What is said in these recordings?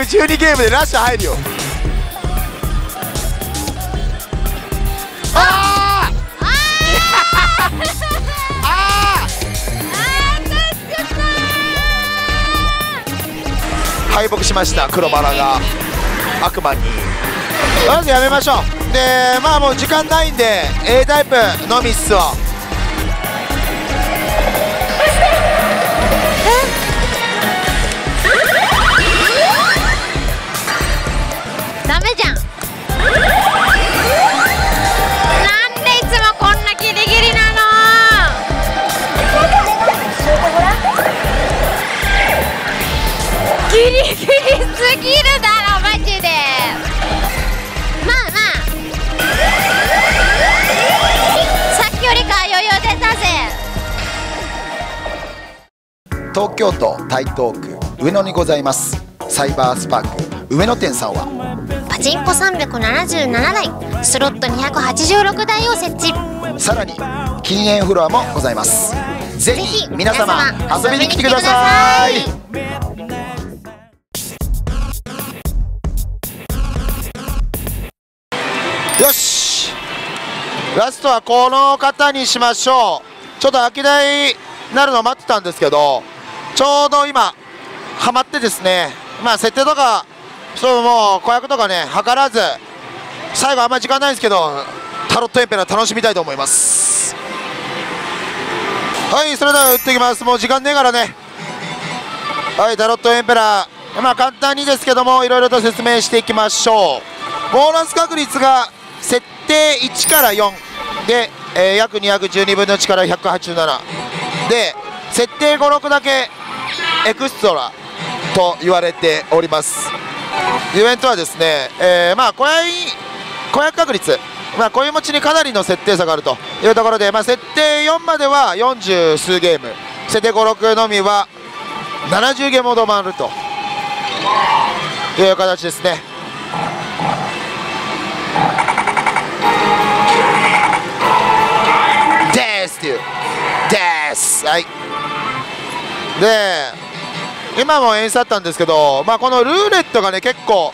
312ゲームでラッシュ入るよあーあー敗北しました黒バラが悪魔にまずやめましょうでまあもう時間ないんで A タイプのみっすざいます。サイバースパーク上野店さんは。パチンコ377台スロット286台を設置。さらに禁煙フロアもございます。ぜぜひひ皆様遊びに来てください。よし!ラストはこの方にしましょう。ちょっと空き台になるのを待ってたんですけどちょうど今ハマってですねまあ設定とかそうもう子役とかね図らず最後あんまり時間ないんですけどタロットエンペラー楽しみたいと思います。はいそれでは打っていきます。もう時間ねえからね。はいタロットエンペラー。まあ簡単にですけどもいろいろと説明していきましょう。ボーナス確率が設定1から4で、えー約212分の1から187で設定56だけエクストラ。と言われております。イベントはですね、えーまあ小屋小屋確率まあ、小屋持ちにかなりの設定差があるというところで、まあ、設定4までは40数ゲーム設定56のみは70ゲームほど回るという形ですね。ですっていう。です。はい。で今も演出あったんですけど、まあ、このルーレットがね結構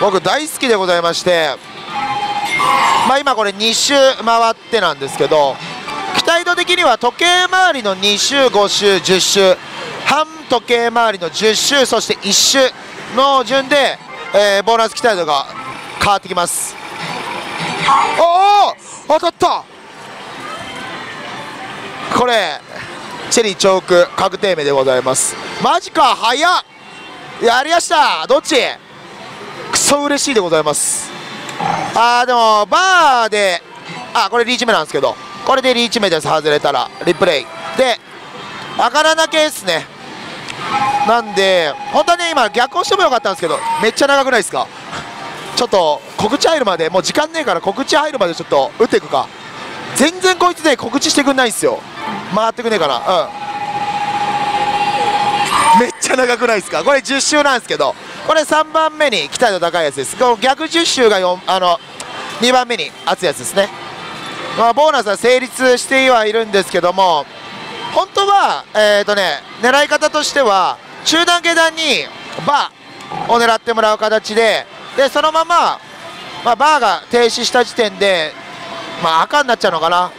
僕大好きでございましてまあ今これ2周回ってなんですけど期待度的には時計回りの2周5周10周半時計回りの10周そして1周の順で、えーボーナス期待度が変わってきます。おお当たった。これチェリーチョーク確定名でございます。マジか早っ。やりやした。どっち？クソ嬉しいでございます。あーでもバーであこれリーチ目なんですけど。これでリーチ目です外れたら。リプレイ。で上がらなきゃですね。なんで本当はね今逆をしてもよかったんですけどめっちゃ長くないですか？ちょっと告知入るまでもう時間ねえから告知入るまでちょっと打っていくか。全然こいつね告知してくんないんすよ。回ってくねえかなうん。めっちゃ長くないですか？これ10周なんですけど。これ3番目に期待度高いやつです。この逆10周が4あの2番目に熱いやつですね。まあボーナスは成立してはいるんですけども本当はえっ、とね狙い方としては中段下段にバーを狙ってもらう形ででそのまま、まあ、バーが停止した時点でまあ赤になっちゃうのかな？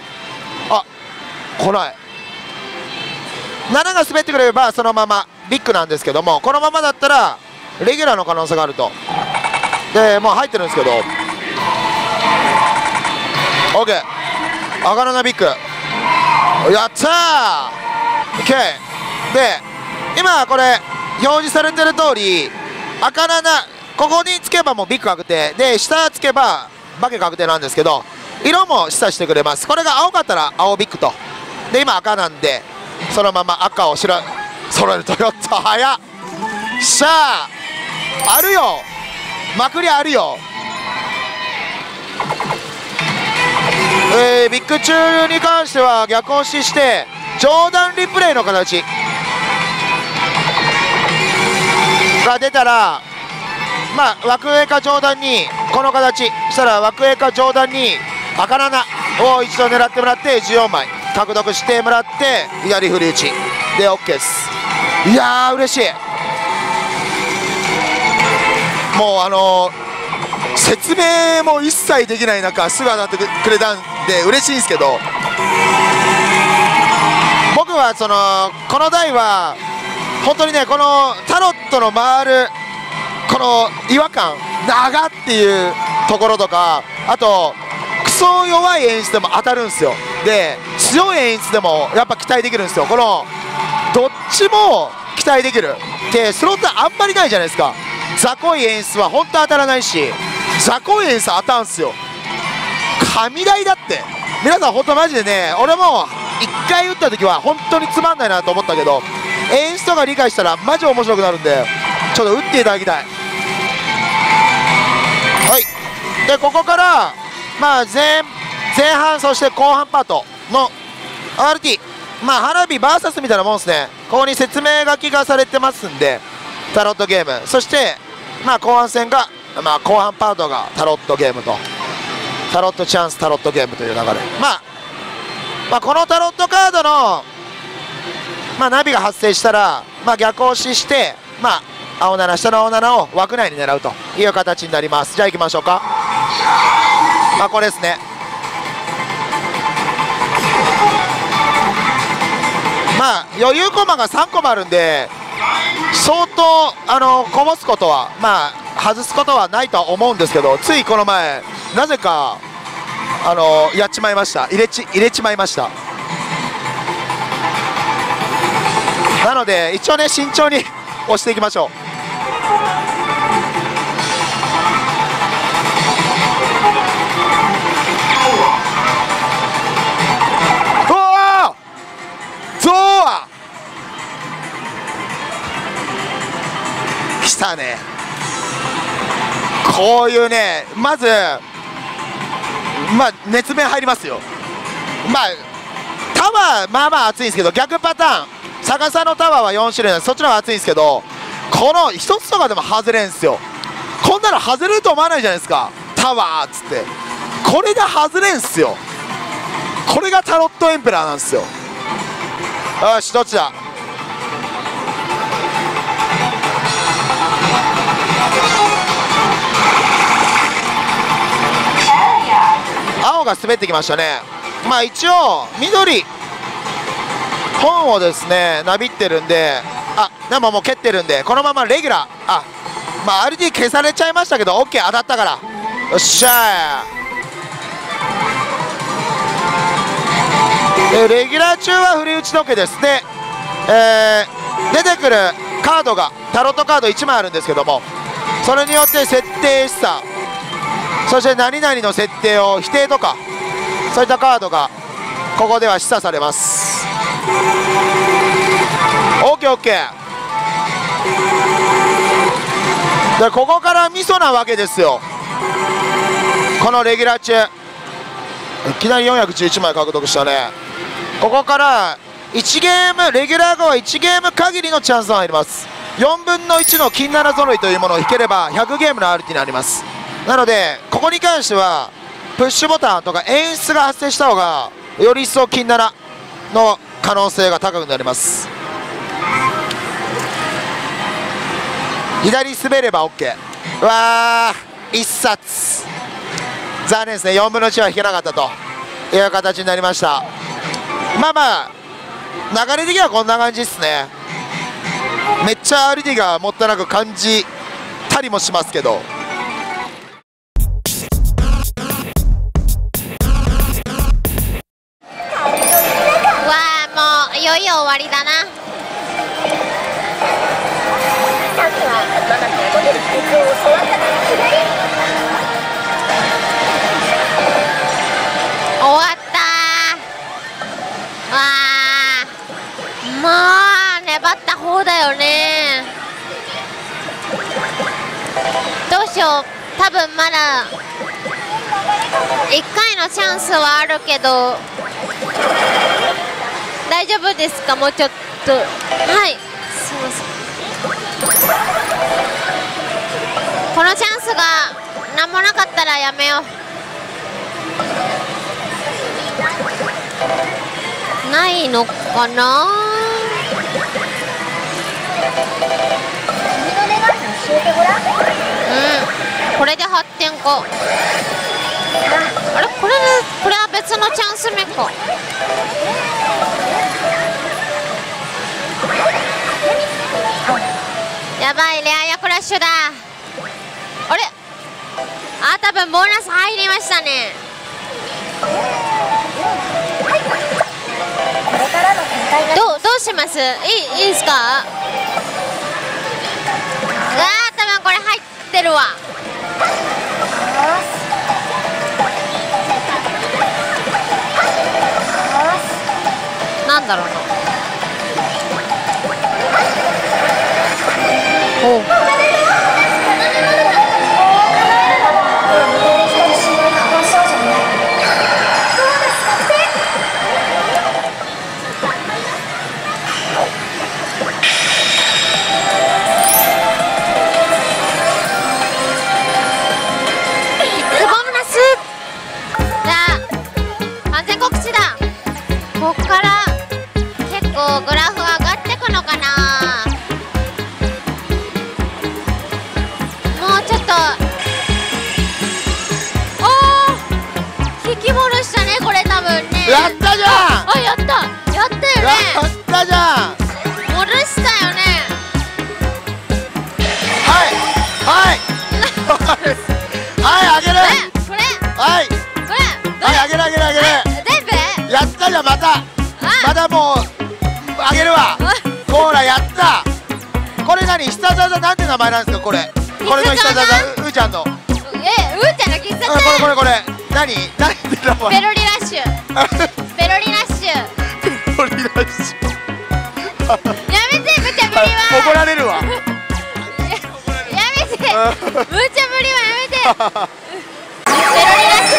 あ来ない。7が滑ってくれればそのままビッグなんですけどもこのままだったらレギュラーの可能性があると。でもう入ってるんですけど。OK 赤7ビッグ。やったー！OK で今これ表示されてる通り赤7ここにつけばもうビッグ確定。で下つけばバケ確定なんですけど。色も示唆してくれます。これが青かったら青ビッグと。で今赤なんでそのまま赤を白揃えるとやった早っ。しゃああるよ。まくりあるよ。えービッグ中に関しては逆押しして上段リプレイの形。が出たらまあ枠上か上段にこの形。したら枠上か上段に赤7を一度狙ってもらって14枚獲得してもらって左振り打ち。で OK です。いやー嬉しい。もうあのー説明も一切できない中すぐ当たってくれたんで嬉しいんですけど。僕はそのこの台は本当にねこのタロットの回るこの違和感長っていうところとかあとクソ弱い演出でも当たるんですよ。で強い演出でもやっぱ期待できるんですよ。このどっちも期待できる。でスロットあんまりないじゃないですか。雑魚い演出は本当当たらないし雑魚い演出当たるんですよ。神台だって。皆さん本当マジでね俺も1回打った時は本当につまんないなと思ったけど演出とか理解したらマジ面白くなるんでちょっと打っていただきたい。はい。でここからまあ前前半そして後半パートの RT まあ花火 VS みたいなもんですね。ここに説明書きがされてますんでタロットゲーム。そしてまあ後半戦がまあ後半パートがタロットゲームと。タロットチャンスタロットゲームという流れ。まあまあこのタロットカードのまあナビが発生したらまあ逆押ししてまあ青7下の青7を枠内に狙うという形になります。じゃあ行きましょうか。あこれですね。まあ余裕コマが3コマあるんで相当あのこぼすことはまあ外すことはないとは思うんですけどついこの前なぜかあのやっちまいました。入れち入れちまいました。なので一応ね慎重に 押していきましょう。来たね。こういうねまずまあ熱弁入りますよ。まあタワーまあまあ熱いんですけど逆パターン逆さのタワーは4種類なんでそっちの方が熱いんですけどこの一つとかでも外れんすよ。こんなの外れると思わないじゃないですか。タワーっつって。これが外れんすよ。これがタロットエンペラーなんですよ。よしどっちだ？青が滑ってきましたね。まあ一応緑。本をですねなびってるんであでももう蹴ってるんでこのままレギュラー。あまあ RD 消されちゃいましたけど OK 当たったから。よっしゃー。でレギュラー中は振り打ち時計ですで、えー出てくるカードがタロットカード1枚あるんですけどもそれによって設定示唆そして何々の設定を否定とかそういったカードがここでは示唆されます。OKOK でここからミソなわけですよ。このレギュラー中。いきなり411枚獲得したね。ここから1ゲームレギュラー後は1ゲーム限りのチャンスが入ります。4分の1の金7揃いというものを引ければ100ゲームの RT になります。なのでここに関してはプッシュボタンとか演出が発生した方がより一層金7の可能性が高くなります。左滑れば OK うわー1冊。残念ですね。4分の1は引けなかったと。いう形になりました。まあまあ流れ的にはこんな感じですね。めっちゃ RD がもったいなく感じたりもしますけど。いよいよ終わりだな。終わった。わあまあ粘った方だよね。どうしよう。多分まだ1回のチャンスはあるけど。大丈夫ですか？もうちょっと。はい。すいません。このチャンスが何もなかったらやめよう。ないのかな？うん。これで発展か。あれ？これこれは別のチャンス目か。やばいレアヤクラッシュだ。あれ？あ多分ボーナス入りましたね。どうどうします？いいいいですか？うわー多分これ入ってるわ。なんだろうな。お引き戻したねこれ多分ね。やったじゃん！あやった。やったよやねったじゃん！戻したよね。はい！はい！はいあげる！えこれ。はい！これどはいあげるあげるあげる！れ全部？やったじゃんまた！あ。まだもうあげるわ！あ。ほらやった！これ何必殺技なんて名前なんですかこれ？これの必殺技ううーちゃんの。えうーちゃんの喫茶れこれこれ何何て名前ペロリラッシュ。ペロリラッシュ。ペロリラッシュ。やめて無茶ぶりは。怒られるわ。やめて。無茶ぶりはやめて。ペロリラッシ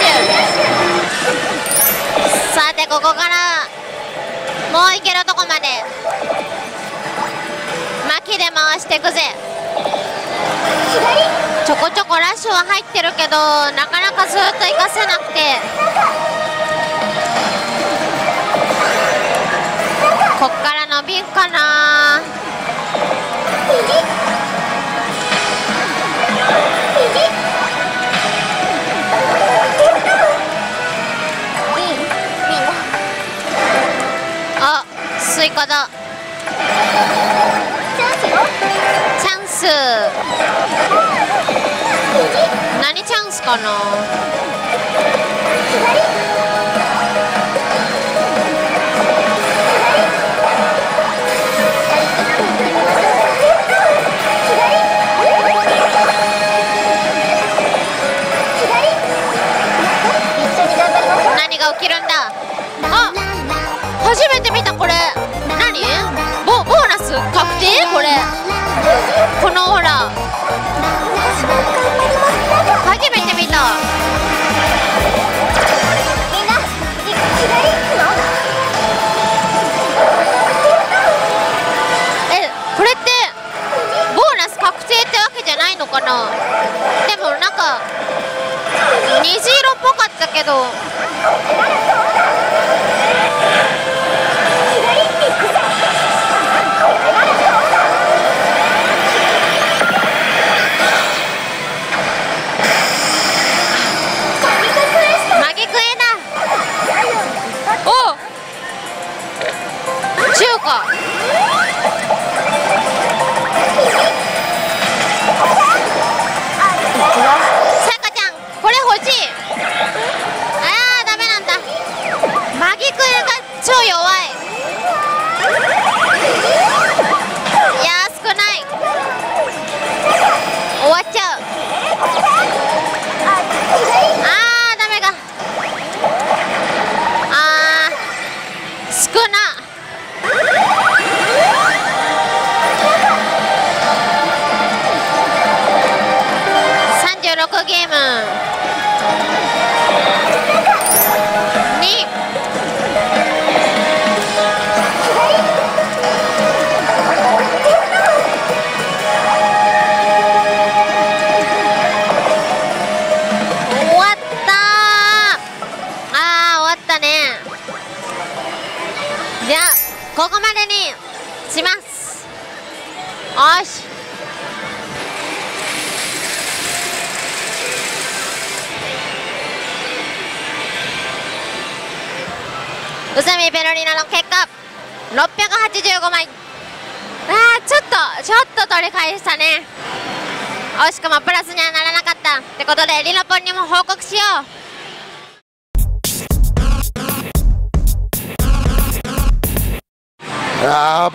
ュ。さてここからもう行けるとこまで。巻きで回していくぜちょこちょこラッシュは入ってるけどなかなかずっと行かせなくて。こっから伸びんかな。あスイカだ。チャンス。かな。何が起きるんだ？あ初めて見たこれ。てないのかな？でもなんか虹色っぽかったけど。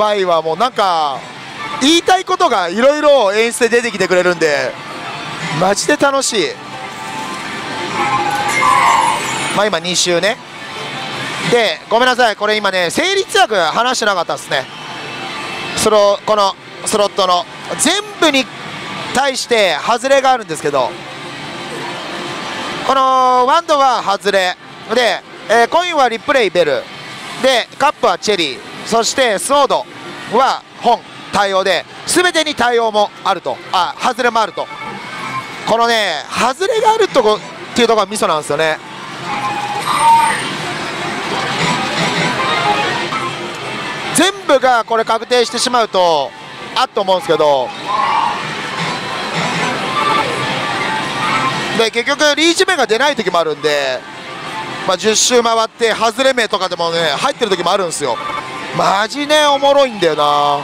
やばいわもうなんか言いたいことがいろいろ演出で出てきてくれるんでマジで楽しい。まあ今2周ね。でごめんなさい。これ今ね成立枠話してなかったですね。そのこのスロットの。全部に対して外れがあるんですけど。このワンドは外れ。で、えーコインはリプレイベル。でカップはチェリー。そしてスオードは本対応で全てに対応もあると。あ外れもあると。このね外れがあるとこっていうところがミソなんですよね。全部がこれ確定してしまうとあっと思うんですけど。で結局リーチ目が出ない時もあるんで、まあ、10周回って外れ目とかでもね入ってる時もあるんですよ。マジねおもろいんだよな。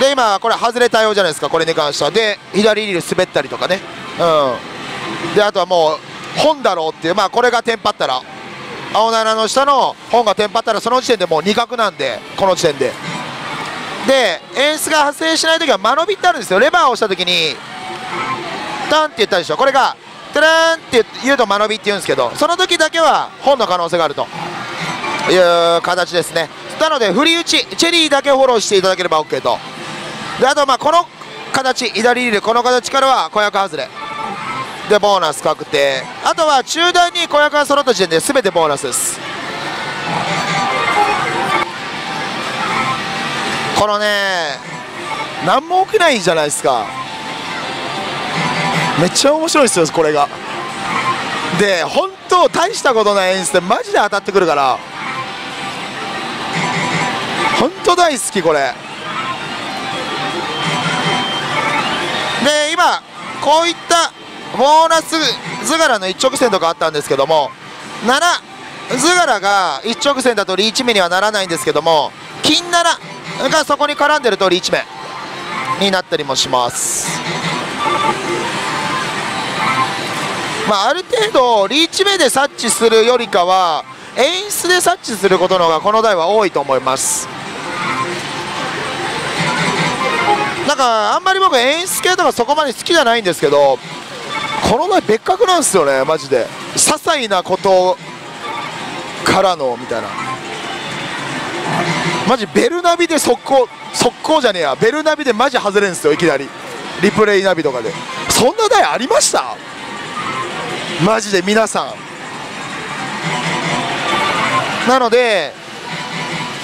で今これ外れ対応じゃないですかこれに関しては。で左リール滑ったりとかね。うん。であとはもう本だろうっていうまあこれがテンパったら。青7の下の本がテンパったらその時点でもう2角なんでこの時点で。で演出が発生しない時は間延びってあるんですよ。レバーを押した時にタンって言ったでしょ。これがタラーンって言うと間延びって言うんですけどその時だけは本の可能性があるという形ですね。なので振り打ちチェリーだけフォローしていただければ OK と。であとまあこの形左リールこの形からは子役外れ。でボーナス確定。あとは中段に子役が揃った時点で全てボーナスです。このね何も起きないじゃないですか。めっちゃ面白いですよこれが。で本当大したことない演出でマジで当たってくるから。本当大好きこれ。で今こういったボーナス図柄の一直線とかあったんですけども7図柄が一直線だとリーチ目にはならないんですけども金7がそこに絡んでるとリーチ目になったりもします。まあ、ある程度リーチ目で察知するよりかは演出で察知することの方がこの台は多いと思います。なんかあんまり僕演出系とかそこまで好きじゃないんですけどこの台別格なんですよねマジで。些細なことからのみたいな。マジベルナビで速攻速攻じゃねえや。ベルナビでマジ外れんすよいきなり。リプレイナビとかで。そんな台ありました？マジで皆さん。なので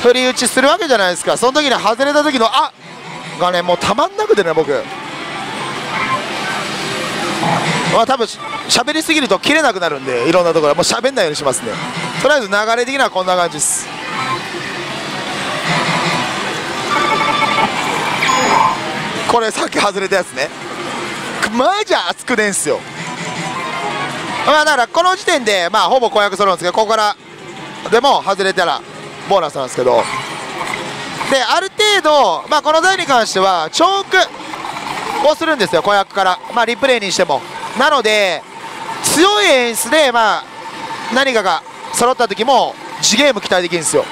振り打ちするわけじゃないですか。その時に外れた時のあっがねもうたまんなくてね僕。まあ多分し喋りすぎると切れなくなるんでいろんなところ。もう喋んないようにしますね。とりあえず流れ的にはこんな感じです。これさっき外れたやつね。マジ熱くねえんすよ。まあだからこの時点でまあほぼ公約揃うんですけどここからでも外れたらボーナスなんですけど。である度まあこの台に関してはチョークをするんですよ公約から。まあリプレイにしても。なので強い演出でまあ何かが揃った時も次ゲーム期待できるんですよ。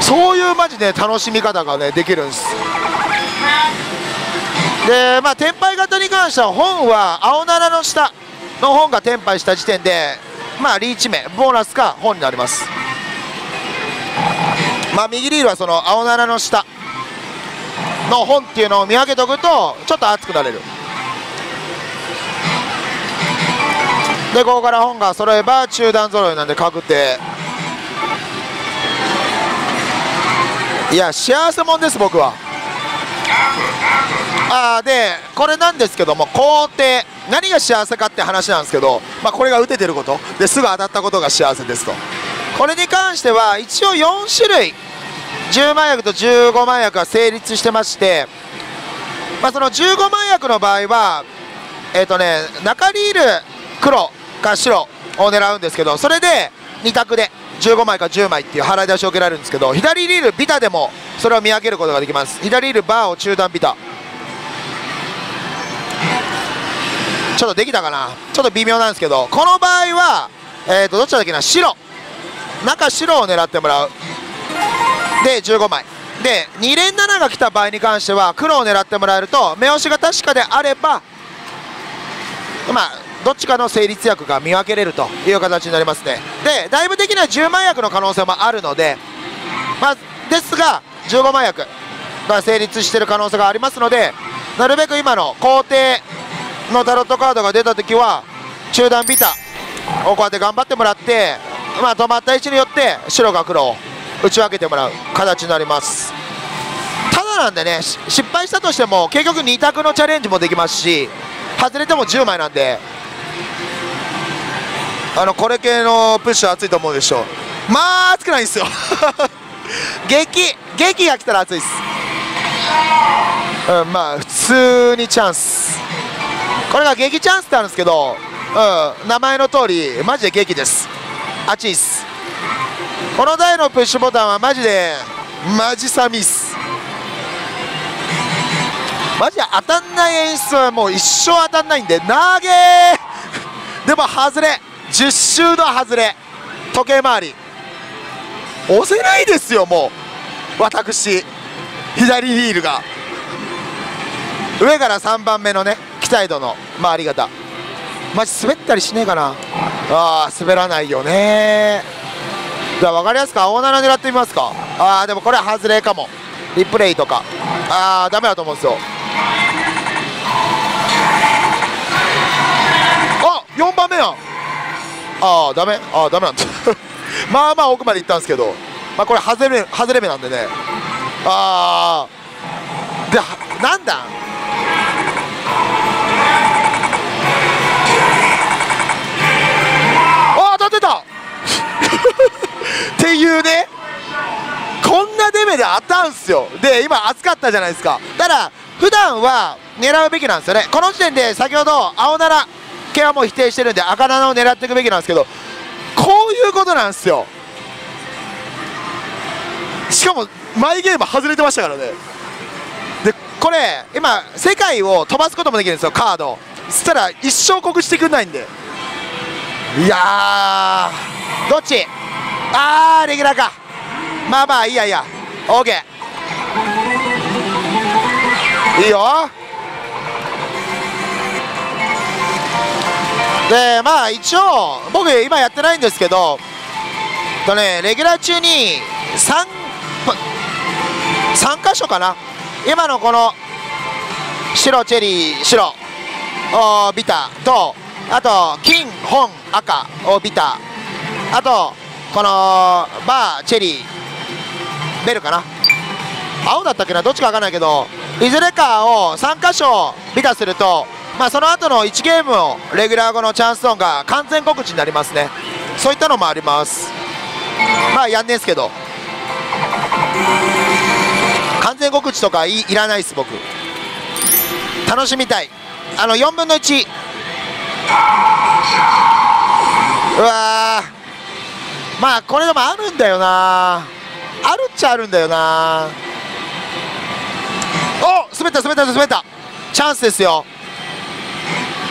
そういうマジで楽しみ方がねできるんです。でまあ天敗型に関しては本は青7の下の本が転廃した時点でまあリーチ目ボーナスか本になります。まあ右リールはその青7の下。の本っていうのを見分けておくとちょっと熱くなれる。でここから本が揃えば中段揃いなんで確定いや幸せもんです僕は。あーでこれなんですけども工程何が幸せかって話なんですけど、まあ、これが打ててること。ですぐ当たったことが幸せですと。これに関しては一応4種類10万薬と15万薬が成立してまして、まあ、その15万薬の場合はえっ、とね中リール黒か白を狙うんですけどそれで2択で15枚か10枚っていう払い出しを受けられるんですけど左リールビタでもそれを見分けることができます。左リールバーを中段ビタ。ちょっとできたかな？ちょっと微妙なんですけどこの場合は、えー、とどっちだっけな？白。中白を狙ってもらう。で15枚。で2連7が来た場合に関しては黒を狙ってもらえると目押しが確かであればまあどっちかの成立薬が見分けれるという形になりますね。でだいぶ的には10万薬の可能性もあるので、まあ、ですが15万薬が成立している可能性がありますのでなるべく今の工程のタロットカードが出た時は中段ビタをこうやって頑張ってもらって、まあ、止まった位置によって白が黒を打ち分けてもらう形になります。ただなんでね失敗したとしても結局2択のチャレンジもできますし外れても10枚なんであのこれ系のプッシュ熱いと思うでしょうまあ熱くないんですよ。激激が来たら熱いです。うんまあ普通にチャンス。これが激チャンスってあるんですけど、うん、名前の通りマジで激です。熱いっす。この台のプッシュボタンはマジでマジ寒いっすマジで当たんない演出はもう一生当たんないんで投げー。でも外れ。10周の外れ。時計回り。押せないですよもう。私。左リールが。上から3番目のね期待度の回り方。マジ滑ったりしねえかな。あー滑らないよねじゃあ分かりやすく青7狙ってみますか。あーでもこれは外れかも。リプレイとか。あーダメだと思うんですよ。あ4番目や。んああダメ。ああダメなんだ。まあまあ奥まで行ったんですけど。まあこれ外れ外れ目なんでね。ああではなんだ？いうね。こんなデメで当たんすよ。で今暑かったじゃないですか。ただ普段は狙うべきなんですよね。この時点で先ほど青7系はもう否定してるんで赤7を狙っていくべきなんですけどこういうことなんですよ。しかもマイゲーム外れてましたからね。でこれ今世界を飛ばすこともできるんですよカード。そしたら一生告知してくんないんで。いやーどっち？あーレギュラーか。まあまあいいやいいや。OK いいよ。でまあ一応僕今やってないんですけどとねレギュラー中に 3, 3箇所かな。今のこの白チェリー白おビタとあと金本赤をビタ。あとこのバーチェリーベルかな？青だったっけな？どっちか分かんないけどいずれかを3箇所ビタするとまあその後の1ゲームのレギュラー後のチャンスゾーンが完全告知になりますね。そういったのもあります。まあやんねんすけど。完全告知とかいいらないっす僕。楽しみたい。あの4分の1うわまあこれでもあるんだよな。あるっちゃあるんだよな。お滑った滑った滑った。チャンスですよ。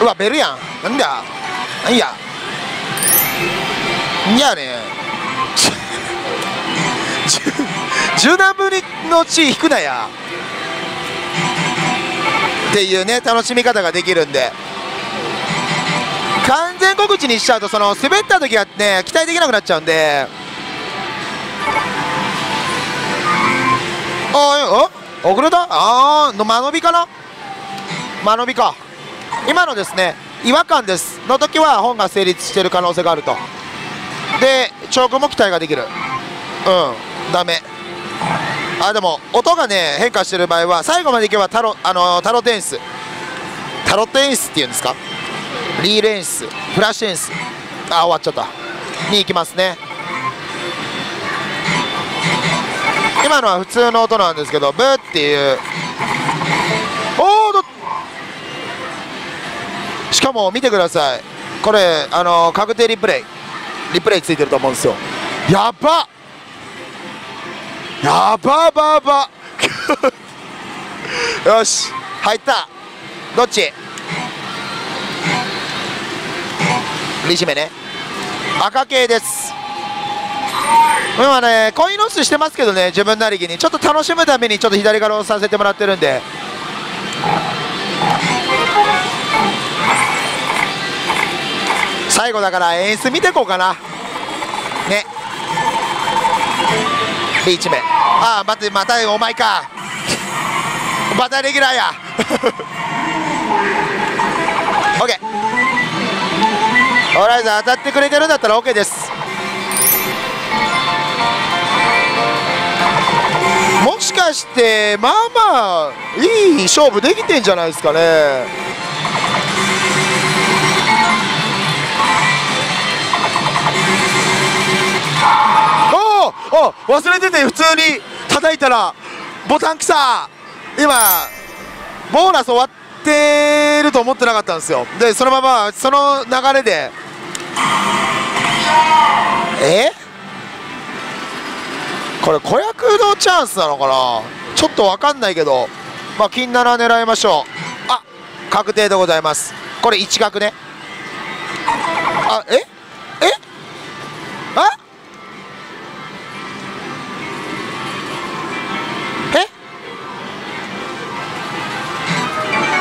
うわベルやん。なんだ？なんや？いやね10 何分の地引くなや。っていうね楽しみ方ができるんで。完全告知にしちゃうとその滑った時はね期待できなくなっちゃうんで。ああ遅れた？ああの間延びかな？間延びか。今のですね違和感ですの時は本が成立している可能性があると。でチョークも期待ができる。うんダメ。あでも音がね変化してる場合は最後までいけばタロ,、あのタロット演出タロット演出っていうんですか？リール演出フラッシュ演出あ終わっちゃった。に行きますね。今のは普通の音なんですけどブーっていう。おおどしかも見てください。これあの確定リプレイ。リプレイついてると思うんですよ。やばやばばば。よし入った。どっち？リシメね。赤系です。今ねコインロスしてますけどね自分なりに。ちょっと楽しむためにちょっと左から押させてもらってるんで。最後だから演出見てこうかな。ね。リーチ目。ああ待ってまたお前か。またレギュラーや。オ当たってくれてるんだったら OK です。もしかしてまあまあいい勝負できてんじゃないですかね。おお忘れてて普通に叩いたらボタン来た。今ボーナス終わってると思ってなかったんですよ。でそのままその流れでえ？これ子役のチャンスなのかな？ちょっと分かんないけど。まあ金なら狙いましょう。あ確定でございます。これ一角ね。あえ？え？あ？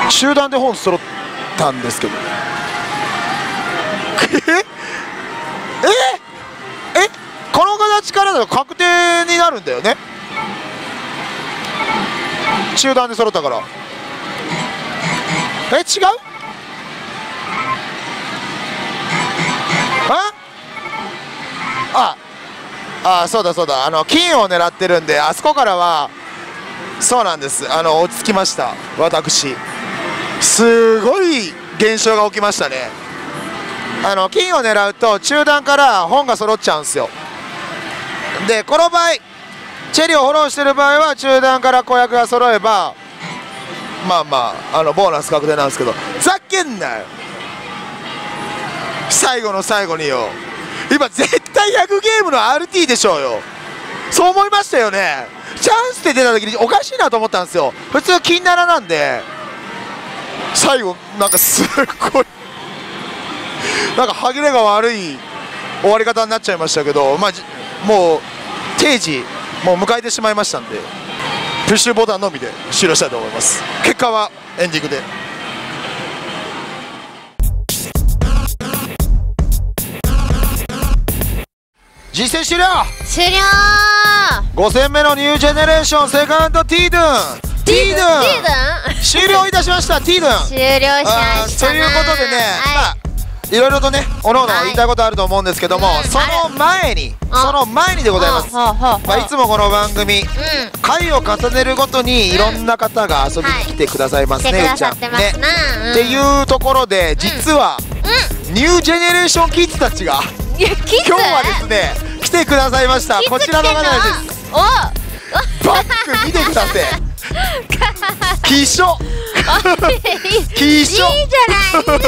え？集団で本揃ったんですけど。えるんだよね。集団で揃ったから。え違う？あ？あ。あそうだそうだ。あの金を狙ってるんであそこからはそうなんです。あの落ち着きました。私。すごい現象が起きましたね。あの金を狙うと中段から本が揃っちゃうんですよ。でこの場合チェリーをフォローしている場合は中段から子役が揃えばまあまああのボーナス確定なんですけどざけんなよ。最後の最後によ。今絶対100ゲームの RT でしょうよ。そう思いましたよね。チャンスで出た時におかしいなと思ったんですよ。普通金ならなんで。最後なんかすごい。なんか歯切れが悪い終わり方になっちゃいましたけど、まあ、もう定時。もう迎えてしまいましたんでプッシュボタンのみで終了したいと思います。結果はエンディングで。実践終了。終了。5戦目のニュージェネレーションセカンドティードゥン。ティードゥン。ン？終了いたしましたティードゥン。終了しましたということでね、まあいろいろとねおのおの言いたいことあると思うんですけども、うんその前にうん。その前にでございます、まあ、いつもこの番組うん。回を重ねるごとにいろんな方が遊びに来てくださいますね、来てくだうっちゃん。さってますな、うん。っていうところで実は、ニュージェネレーションキッズたちが今日はですね来てくださいました。こちらの方です。お。バック見てください。気象。気いいじゃ象ないい？いじゃな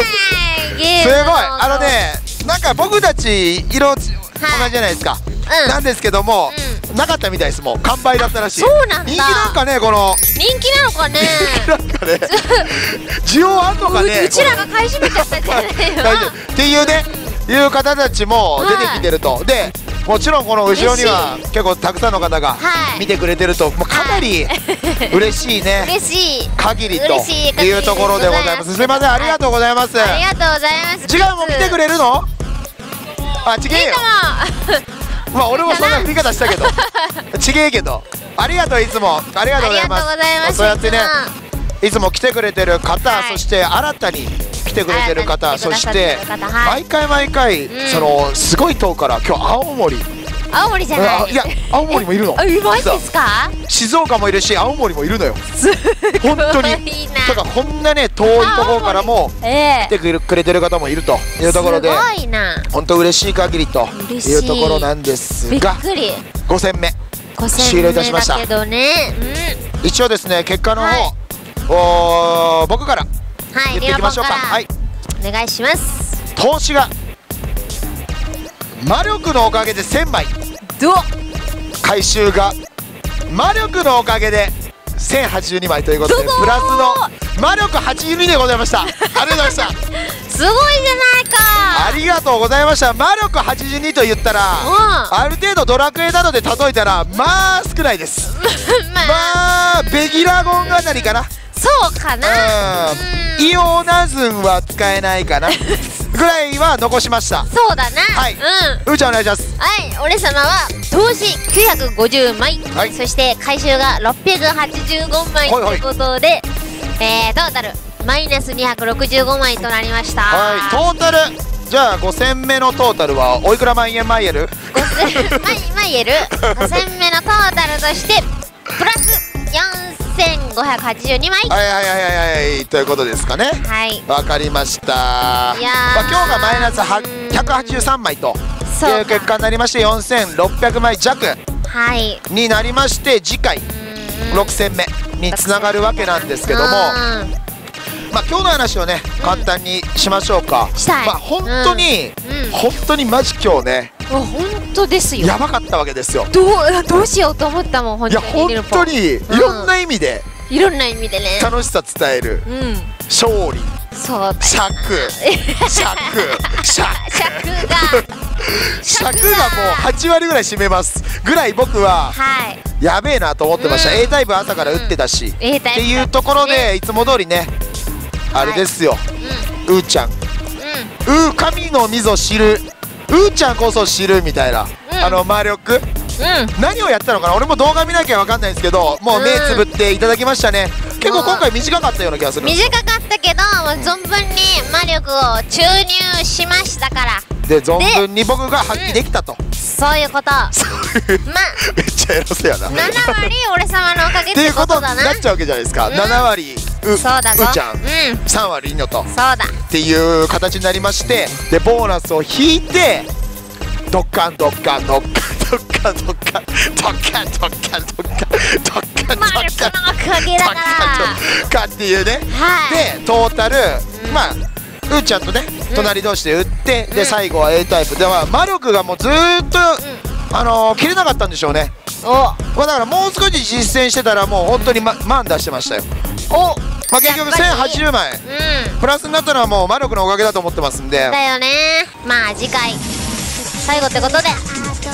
いゲすごい。あのねなんか僕たち色同じじゃないですか、うん。なんですけども、なかったみたいですもう。完売だったらしい。そうなんだ。人気なんかねこの。人気なのかね。なんかね。需要あんのかねううちらが買い占めちゃったんじゃないっていうねいう方たちも出てきてると、でもちろんこの後ろには結構たくさんの方がはい。見てくれてると、もうかなり 嬉しいね。嬉しい。限りというところでございます。すみません。ありがとうございます、ありがとうございます。違うもん来てくれるの？あちげえよ。まあ俺もそんな振り方したけど。ちげえけど。ありがとういつも。ありがとうございます。ありがとうございますそうやってねいつも来てくれてる方、はい。そして新たに来てくれてる方そして毎回毎回、うん。そのすごい遠くから今日青森。青森じゃない。あいや青森もいるの。あいますですか？静岡もいるし青森もいる。のよ本当に。だからこんなね遠いところからもええ来てくれてる方もいるというところで本当嬉しい限りといいうところなんですがくり。5戦目。5終了いたしました一応ですね結果の方、僕から言っていきましょうか。はい。お願いします。投資が。魔力のおかげで1000枚。ど回収が。魔力のおかげで1082枚ということでプラスの魔力82でございました。ありがとうございました。すごいじゃないか。ありがとうございました。魔力82と言ったらうん。ある程度ドラクエなどで例えたらまあ少ないです。まあ。まあベギラゴンあたりかなそうかな。うん。イオナズンは使えないかな。ぐらいは残しました。そうだな。はい。うん。うーちゃんお願いします。はい。俺様は投資950枚、はい。そして回収が685枚はいはい。ということで、えー、トータル。マイナス265枚となりました。はい。トータル。じゃあ5000目のトータルはおいくら万円マイエル？5000マイマイエル？5000目のトータルとしてプラス4582枚。はいはいはいはいはい。ということですかね。はい。わかりました。いやー。まあ、今日がマイナスは183枚という結果になりまして4600枚弱はい。になりまして次回うん。6000目につながるわけなんですけどもうんまあ今日の話をね簡単にしましょうか。したい。まあ本当に本当にマジ今日ねあ本当ですよ。やばかったわけですよ。どうどうしようと思ったもん本いや当に本当にいろんな意味でいろんな意味でね。楽しさ伝える。うん。勝利。そう尺。尺。尺。尺が。尺がもう8割ぐらい占めます。ぐらい僕ははい。やべえなと思ってました、うん。A タイプ朝から打ってたし、イプっていうところでいつも通りねあれですよ、ううーちゃん。ん。うー神の溝知る。うーちゃんこそ知るみたいな、うん。あの魔力うん。何をやったのかな？俺も動画見なきゃ分かんないんですけどもう目つぶっていただきましたね、結構今回短かったような気がする。短かったけどもう存分に魔力を注入しましたから。で存分に僕が発揮できたと、そういうこと。まあ。めっちゃ偉そうやな。7割俺様のおかげっっていてうことにことだななっちゃうわけじゃないですか、うん。7割うそうだぞ。うちゃん。うん。3割いんのと。そうだ。っていう形になりましてでボーナスを引いてドッカンドッカンドッカンドッカンドッカンドッカンドッカンドッカンドッカンド魔ッ力カンのおかげだからドッカンっていうね。はい。でトータルうん。まあうーちゃんとねうん。隣同士で打ってうん。で最後は A タイプ。では魔力がもうずーっとあのー切れなかったんでしょうね。お。まあだからもう少し実践してたらもう本当にま万出してましたよ。お。まあ結局やっぱり。1080枚。うん。プラスになったのはもう魔力のおかげだと思ってますんで。だよね。まあ次回。最後ってことで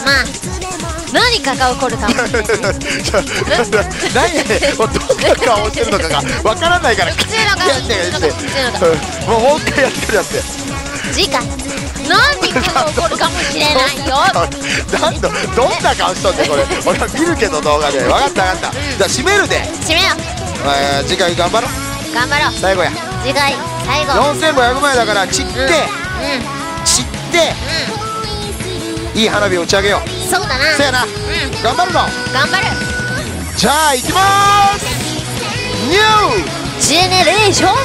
まあ何かが起こるかも何やねんどんな顔してるのかがわからないから。普通の顔の顔うんもうもう一回やってるやって。次回。何かが起こるかもしれないよ。なんだどんな顔しとんねんこれ。俺は見るけど動画で。分かった分かった。じゃあ締めるで、締めよえー次回頑張ろう。う頑張ろう。最後や。次回最後。4500枚だから散って、うん。散って。ういい花火を打ち上げよう。んそうだな。せやな。うん。頑張るの。頑張る。じゃあ行きまーす。ニュー。ジェネレーション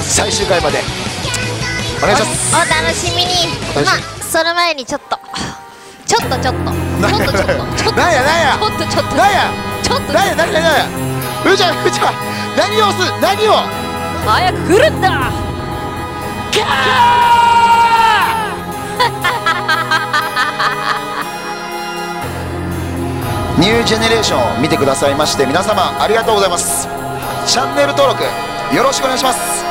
最終回まで。お願いします。おお楽しみに。お楽しみ。まあその前にちょっと。ちょっとちょっと。ちょっとちょっとちょっとちょっと。なんやなんや。ちょっとちょっと。なんや。ちょっと。なんやなんやなんや。ふーちゃんふーちゃん。何をす何を？早く来るんだ。キャーニュージェネレーションを見てくださいまして皆様ありがとうございます。チャンネル登録よろしくお願いします。